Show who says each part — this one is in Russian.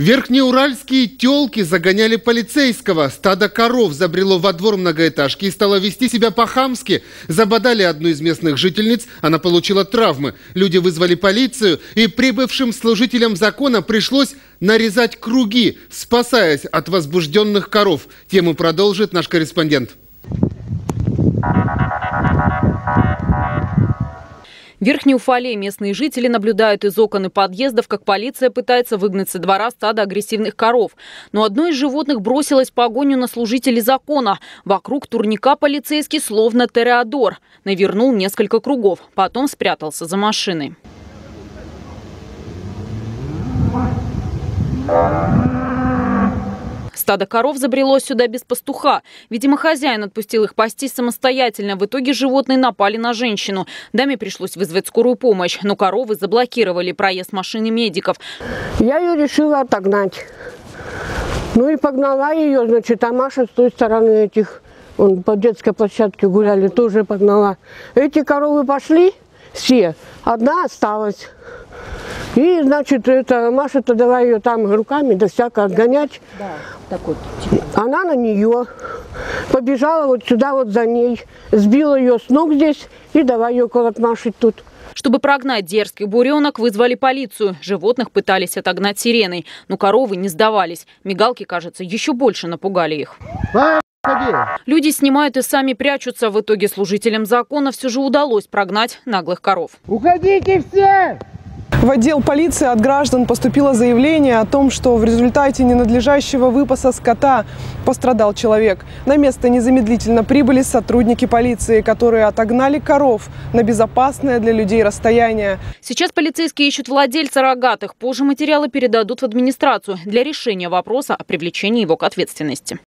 Speaker 1: Верхнеуральские телки загоняли полицейского. Стадо коров забрело во двор многоэтажки и стало вести себя по-хамски. Забодали одну из местных жительниц, она получила травмы. Люди вызвали полицию, и прибывшим служителям закона пришлось нарезать круги, спасаясь от возбужденных коров. Тему продолжит наш корреспондент.
Speaker 2: В Уфале местные жители наблюдают из окон и подъездов, как полиция пытается выгнать со двора стада агрессивных коров. Но одно из животных бросилось в погоню на служителей закона. Вокруг турника полицейский словно Тореадор. Навернул несколько кругов, потом спрятался за машиной. Стадо коров забрело сюда без пастуха. Видимо, хозяин отпустил их пастись самостоятельно. В итоге животные напали на женщину. Даме пришлось вызвать скорую помощь, но коровы заблокировали проезд машины медиков.
Speaker 3: Я ее решила отогнать. Ну и погнала ее, значит, а Маша с той стороны этих, он по детской площадке гуляли, тоже погнала. Эти коровы пошли все, одна осталась. И, значит, это Маша-то давай ее там руками да всяко отгонять. Да, так вот. Она на нее побежала вот сюда вот за ней, сбила ее с ног здесь и давай ее колотмашить тут.
Speaker 2: Чтобы прогнать дерзких буренок, вызвали полицию. Животных пытались отогнать сиреной, но коровы не сдавались. Мигалки, кажется, еще больше напугали их. Люди снимают и сами прячутся. В итоге служителям закона все же удалось прогнать наглых коров.
Speaker 3: Уходите все!
Speaker 4: В отдел полиции от граждан поступило заявление о том, что в результате ненадлежащего выпаса скота пострадал человек. На место незамедлительно прибыли сотрудники полиции, которые отогнали коров на безопасное для людей расстояние.
Speaker 2: Сейчас полицейские ищут владельца рогатых. Позже материалы передадут в администрацию для решения вопроса о привлечении его к ответственности.